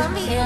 follow me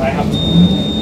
I have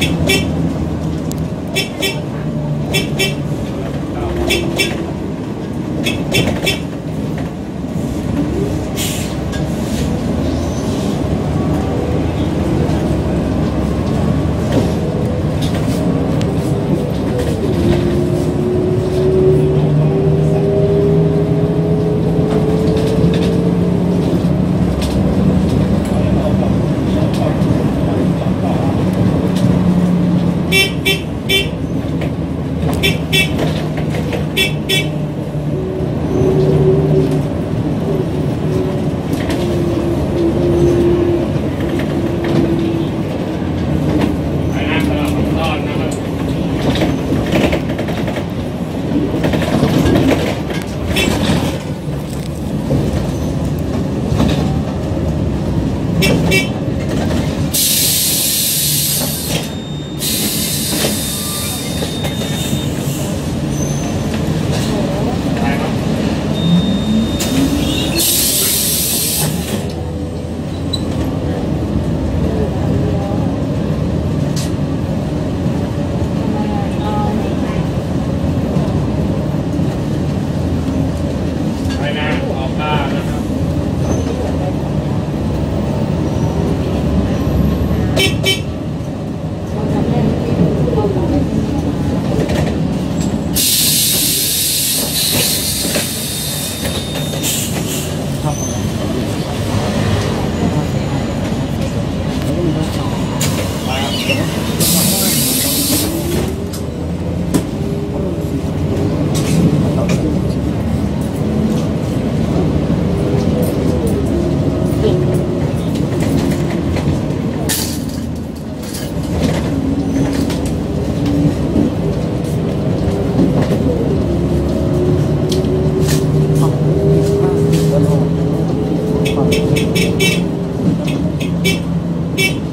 Tick, tick. Eek, eek, eek, eek. Thank you.